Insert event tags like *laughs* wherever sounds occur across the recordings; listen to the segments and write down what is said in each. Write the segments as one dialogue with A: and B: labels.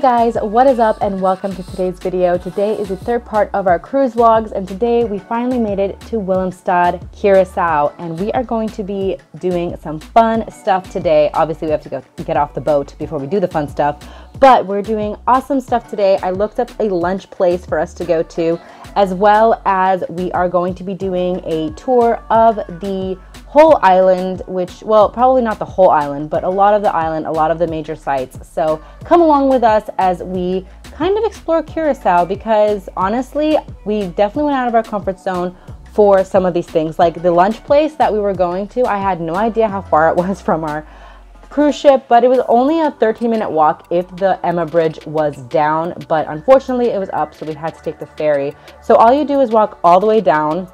A: Guys, what is up and welcome to today's video. Today is the third part of our cruise vlogs and today we finally made it to Willemstad, Curacao and we are going to be doing some fun stuff today. Obviously we have to go get off the boat before we do the fun stuff, but we're doing awesome stuff today. I looked up a lunch place for us to go to as well as we are going to be doing a tour of the whole island, which, well, probably not the whole island, but a lot of the island, a lot of the major sites. So come along with us as we kind of explore Curacao because honestly, we definitely went out of our comfort zone for some of these things. Like the lunch place that we were going to, I had no idea how far it was *laughs* from our cruise ship, but it was only a 13 minute walk if the Emma Bridge was down, but unfortunately it was up, so we had to take the ferry. So all you do is walk all the way down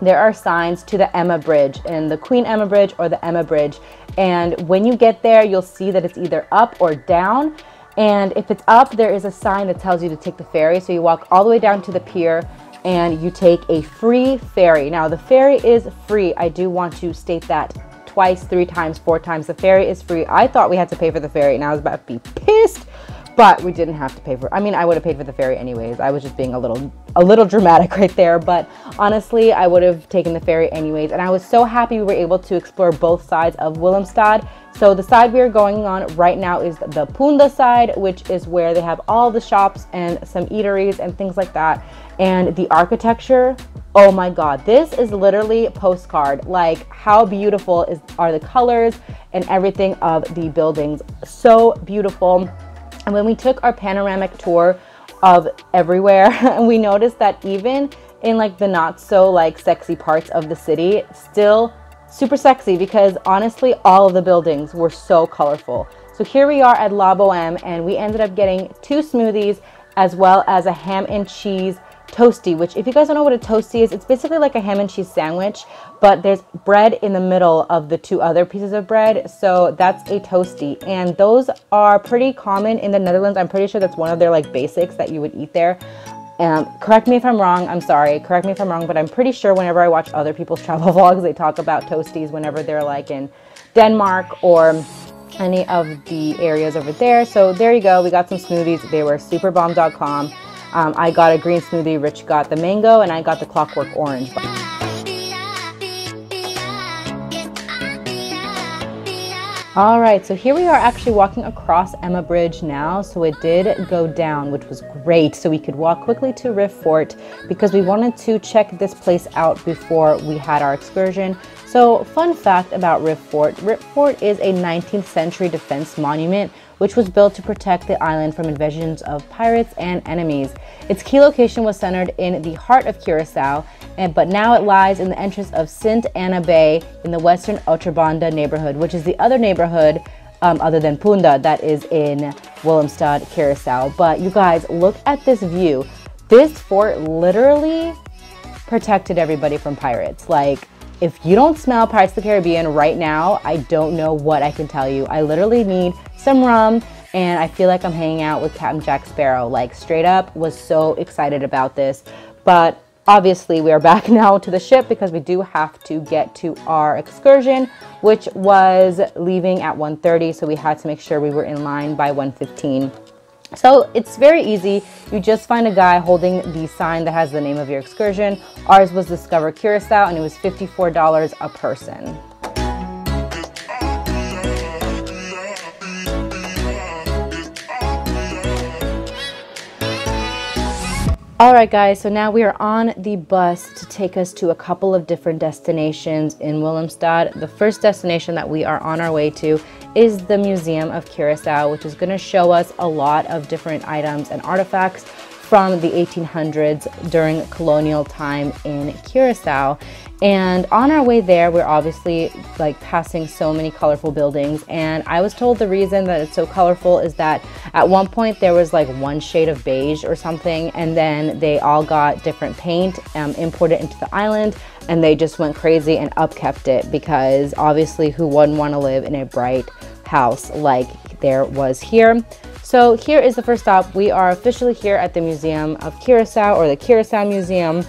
A: there are signs to the Emma Bridge and the Queen Emma Bridge or the Emma Bridge. And when you get there, you'll see that it's either up or down. And if it's up, there is a sign that tells you to take the ferry. So you walk all the way down to the pier and you take a free ferry. Now, the ferry is free. I do want to state that twice, three times, four times. The ferry is free. I thought we had to pay for the ferry and I was about to be pissed but we didn't have to pay for I mean, I would have paid for the ferry anyways. I was just being a little a little dramatic *laughs* right there, but honestly, I would have taken the ferry anyways. And I was so happy we were able to explore both sides of Willemstad. So the side we are going on right now is the Punda side, which is where they have all the shops and some eateries and things like that. And the architecture, oh my god, this is literally postcard. Like how beautiful is are the colors and everything of the buildings. So beautiful. And when we took our panoramic tour of everywhere, *laughs* we noticed that even in like the not so like sexy parts of the city, still super sexy because honestly, all of the buildings were so colorful. So here we are at La Boheme and we ended up getting two smoothies as well as a ham and cheese toasty, which if you guys don't know what a toasty is, it's basically like a ham and cheese sandwich, but there's bread in the middle of the two other pieces of bread. So that's a toasty. And those are pretty common in the Netherlands. I'm pretty sure that's one of their like basics that you would eat there. Um, correct me if I'm wrong. I'm sorry. Correct me if I'm wrong, but I'm pretty sure whenever I watch other people's *laughs* travel vlogs, they talk about toasties whenever they're like in Denmark or any of the areas over there. So there you go. We got some smoothies. They were superbomb.com. Um, I got a green smoothie, Rich got the mango, and I got the clockwork orange. All right, so here we are actually walking across Emma Bridge now. So it did go down, which was great. So we could walk quickly to Rif Fort because we wanted to check this place out before we had our excursion. So fun fact about Rif Fort, Rif Fort is a 19th century defense monument which was built to protect the island from invasions of pirates and enemies. Its key location was centered in the heart of Curacao, and, but now it lies in the entrance of St. Anna Bay in the western Otrobanda neighborhood, which is the other neighborhood um, other than Punda that is in Willemstad, Curacao. But you guys, look at this view. This fort literally protected everybody from pirates. Like, if you don't smell Pirates of the Caribbean right now, I don't know what I can tell you. I literally need some rum and I feel like I'm hanging out with Captain Jack Sparrow. Like straight up was so excited about this. But obviously we are *laughs* back now to the ship because we do have to get to our excursion, which was leaving at 1.30. So we had to make sure we were in line by 1.15. So it's very easy. You just find a guy holding the sign that has the name of your excursion. Ours was Discover Curacao and it was $54 a person. Alright guys, so now we are on the bus to take us to a couple of different destinations in Willemstad. The first destination that we are on our way to is the Museum of Curacao, which is going to show us a lot of different items and artifacts from the 1800s during colonial time in Curacao. And on our way there, we're obviously like passing so many colorful buildings. And I was told the reason that it's so colorful is that at one point there was like one shade of beige or something, and then they all got different paint um, imported into the island, and they just went crazy and upkept it because obviously who wouldn't want to live in a bright house like there was here. So here is the first stop. We are officially here at the Museum of Curacao or the Curacao Museum.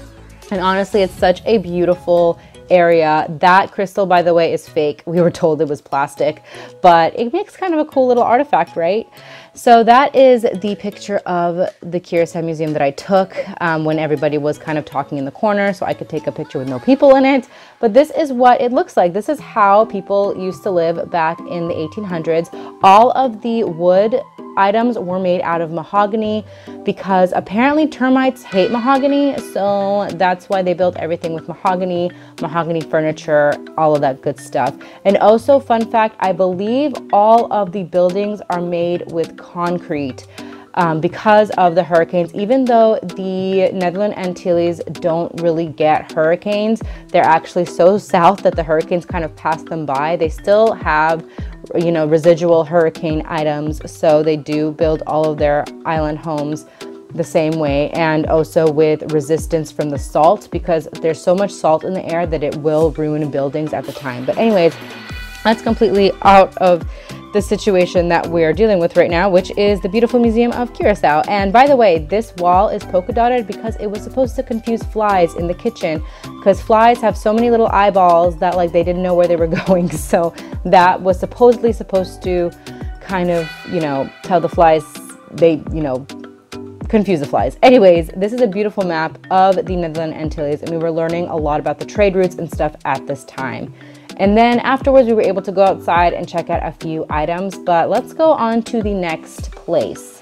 A: And honestly, it's such a beautiful area. That crystal, by the way, is fake. We were told it was plastic, but it makes kind of a cool little artifact, right? So that is the picture of the Curacao Museum that I took um, when everybody was kind of talking in the corner so I could take a picture with no people in it. But this is what it looks like. This is how people used to live back in the 1800s. All of the wood items were made out of mahogany because apparently termites hate mahogany. So that's why they built everything with mahogany, mahogany furniture, all of that good stuff. And also, fun fact I believe all of the buildings are made with concrete. Um, because of the hurricanes. Even though the Netherlands Antilles don't really get hurricanes, they're actually so *laughs* south that the hurricanes kind of pass them by. They still have you know, residual hurricane items. So they do build all of their island homes the same way and also with resistance from the salt because there's so much salt in the air that it will ruin buildings at the time. But anyways, that's completely out of the situation that we're dealing with right now, which is the beautiful Museum of Curacao. And by the way, this wall is polka dotted because it was supposed to confuse flies in the kitchen because flies have so many little eyeballs that like they didn't know where they were *laughs* going. So that was supposedly supposed to kind of, you know, tell the flies they, you know, confuse the flies. Anyways, this is a beautiful map of the Netherlands Antilles and we were learning a lot about the trade routes and stuff at this time. And then afterwards, we were able to go outside and check out a few items, but let's go on to the next place.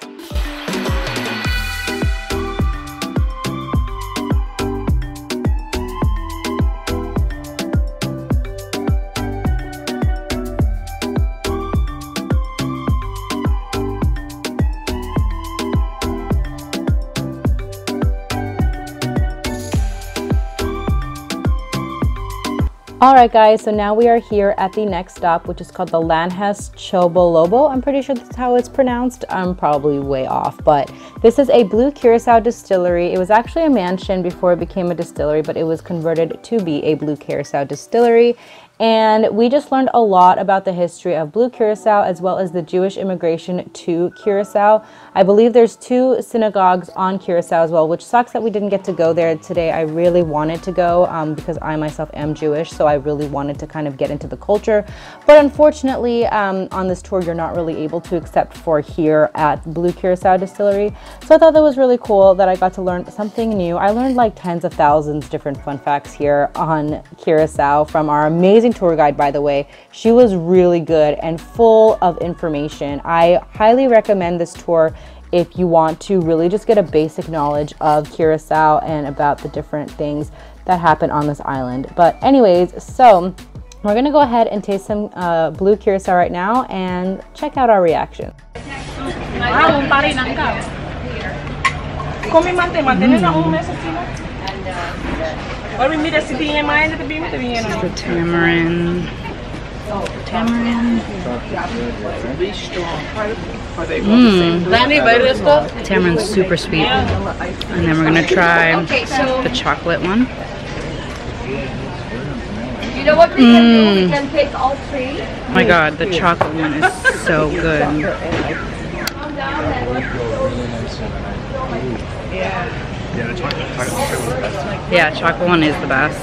A: All right, guys, so now we are here at the next stop, which is called the Landhuis Chobolobo. I'm pretty sure that's how it's pronounced. I'm probably way off, but this is a blue curacao distillery. It was actually a mansion before it became a distillery, but it was converted to be a blue curacao distillery. And we just learned a lot about the history of Blue Curacao as well as the Jewish immigration to Curacao. I believe there's two synagogues on Curacao as well, which sucks that we didn't get to go there today. I really wanted to go um, because I myself am Jewish, so I really wanted to kind of get into the culture. But unfortunately, um, on this tour, you're not really able to except for here at Blue Curacao Distillery. So I thought that was really cool that I got to learn something new. I learned like tens of thousands different fun facts here on Curacao from our amazing tour guide, by the way. She was really good and full of information. I highly recommend this tour if you want to really just get a basic knowledge of Curacao and about the different things that happen on this island. But anyways, so we're gonna go ahead and taste some uh, blue Curacao right now and check out our reaction.
B: The tamarind. Tamarind. Mmm. Tamarind's super sweet. And then we're gonna try the chocolate one.
C: You know what we can do? We hmm. can take all three.
B: Oh my god, the chocolate one is so good. Yeah, chocolate one is the best.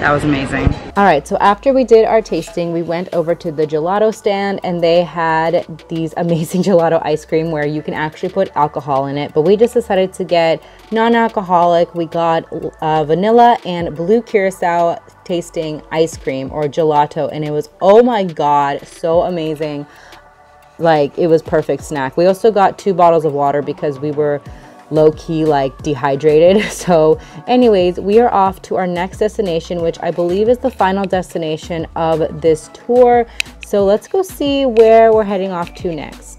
B: That was amazing.
A: All right, so after we did our tasting, we went over to the gelato stand and they had these amazing *laughs* gelato ice cream where you can actually put alcohol in it. But we just decided to get non-alcoholic. We got uh, vanilla and blue curacao tasting ice cream or gelato and it was, oh my God, so amazing. Like it was perfect snack. We also got two bottles of water because we were low key like dehydrated. *laughs* So, anyways, we are off to our next destination, which I believe is the final destination of this tour. So, let's go see where we're heading off to next.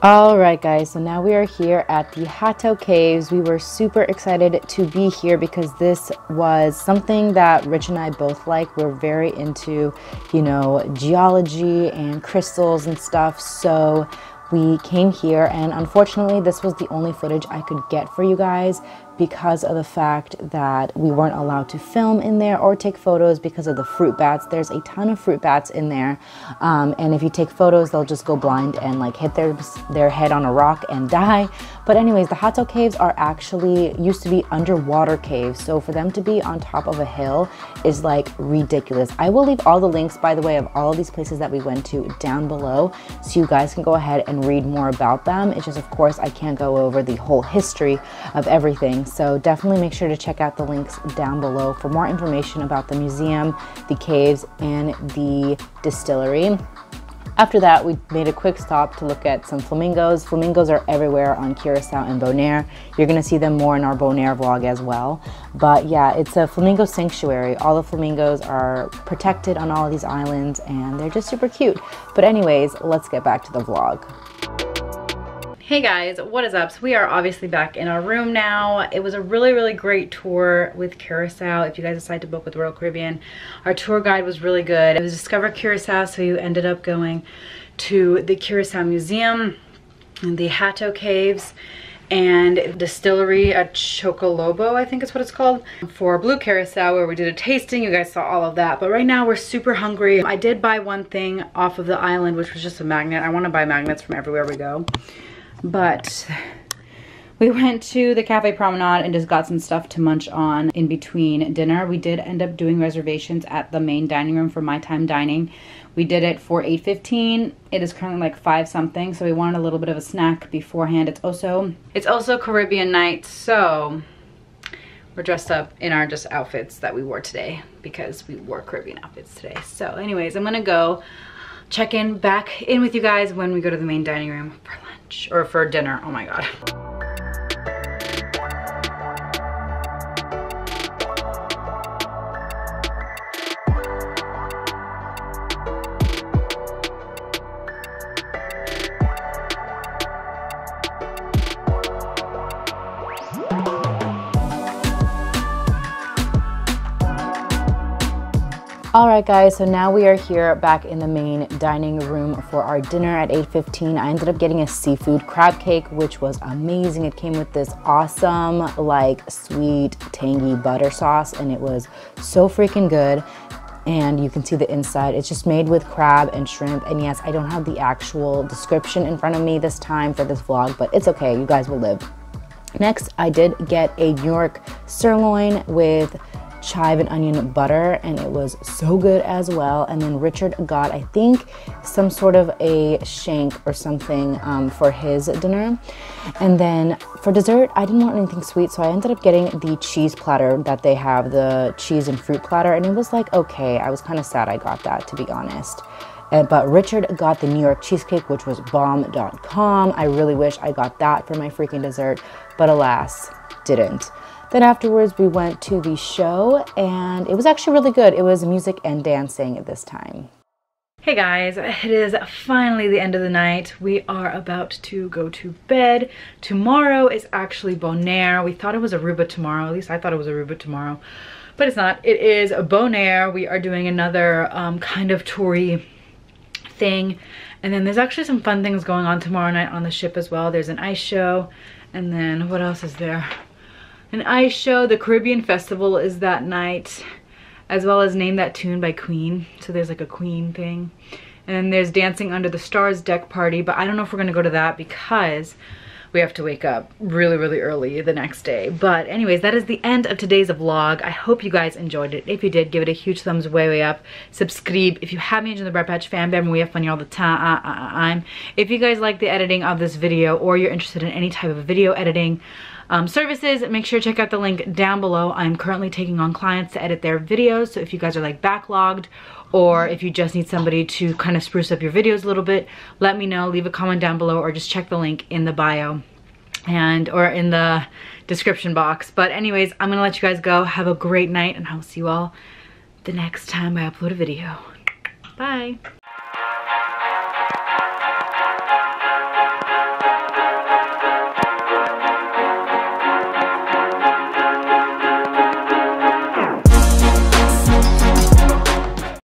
A: All right, guys, so now we are here at the Hato Caves. We were super excited to be here because this was something that Rich and I both like. We're very into, you know, geology and crystals and stuff. So we came here and unfortunately this was the only footage I could get for you guys because of the fact that we weren't allowed to film in there or take photos because of the fruit bats. There's a ton of fruit bats in there. Um, and if you take photos, they'll just go blind and like hit their, their head on a rock and *laughs* die. But anyways, the Hato caves are actually used to be underwater caves. So for them to be on top of a hill is like ridiculous. I will leave all the links, by the way, of all of these places that we went to down below. So you guys can go ahead and read more about them. It's just, of course, I can't go over the whole history of everything. So definitely make sure to check out the links down below for more information about the museum, the caves, and the distillery. After that, we made a quick stop to look at some flamingos. Flamingos are everywhere on Curacao and Bonaire. You're gonna see them more in our Bonaire vlog as well. But yeah, it's a flamingo sanctuary. All the flamingos are protected on all of these islands and they're just super cute. But anyways, let's get back to the vlog. Hey guys, what is up? So we are obviously back in our room now. It was a really, really great tour with Curacao. If you guys decide to book with Royal Caribbean, our tour guide was really good. It was Discover Curacao, so you ended up going to the Curacao Museum and the Hato Caves and distillery at Chocolobo, I think is what it's called, for Blue Curacao where we did a tasting. You guys saw all of that. But right now we're super hungry. I did buy one thing off of the island, which was just a magnet. I want to buy magnets from everywhere we go. But we went to the Cafe Promenade and just got some stuff to munch on in between dinner. We did end up doing reservations at the main dining room for My Time Dining. We did it for 8.15. It is currently like 5 something, so we wanted a little bit of a snack beforehand. It's also, it's also Caribbean night, so we're dressed up in our just outfits that we wore today because we wore Caribbean outfits today. So anyways, I'm gonna go check in back in with you guys when we go to the main dining room for lunch lunch or for dinner. Oh my God. Right, guys, so now we are here back in the main dining room for our dinner at 8.15. I ended up getting a seafood crab cake, which was amazing. It came with this awesome, like, sweet, tangy butter sauce, and it was so freaking good and you can see the inside. It's just made with crab and shrimp. And yes, I don't have the actual description in front of me this time for this vlog, but it's okay. You guys will live. Next, I did get a New York sirloin with chive and onion butter and it was so good as well and then Richard got I think some sort of a shank or something um, for his dinner and then for dessert I didn't want anything sweet so I ended up getting the cheese platter that they have the cheese and fruit platter and it was like okay I was kind of sad I got that to be honest and, but Richard got the New York cheesecake, which was bomb.com. I really wish I got that for my freaking dessert, but alas, didn't. Then afterwards, we went to the show, and it was actually really good. It was music and dancing at this time. Hey guys, it is finally the end of the night. We are about to go to bed. Tomorrow is actually Bonaire. We thought it was Aruba tomorrow. At least I thought it was Aruba tomorrow. But it's not. It is Bonaire. We are doing another um, kind of toury thing. And then there's actually some fun things going on tomorrow night on the ship as well. There's an ice show. And then what else is there? An ice show. The Caribbean Festival is that night, as well as Name That Tune by Queen. So there's like a Queen thing. And then there's Dancing Under the Stars deck party, but I don't know if we're gonna go to that because we have to wake up really, really early the next day. But anyways, that is the end of today's vlog. I hope you guys enjoyed it. If you did, give it a huge thumbs way, way up. Subscribe. If you haven't joined the Briar Patch fan bam, we have fun here all the time. If you guys like the editing of this video or you're interested in any type of video editing, um, services, make sure to check out the link down below. I'm currently taking on clients to edit their videos. So if you guys are like backlogged or if you just need somebody to kind of spruce up your videos a little bit, let me know. Leave a comment down below or just check the link in the bio and or in the description box. But anyways, I'm gonna let you guys go. Have a great night and I'll see you all the next time I upload a video. Bye.